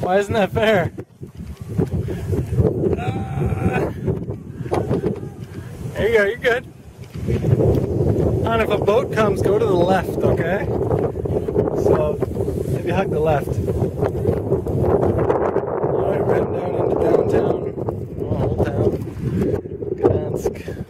Why isn't that fair? Uh, There you go, you're good. And if a boat comes, go to the left, okay? So, maybe hug the left. Alright, heading down into downtown, well, Old Town, Gdansk.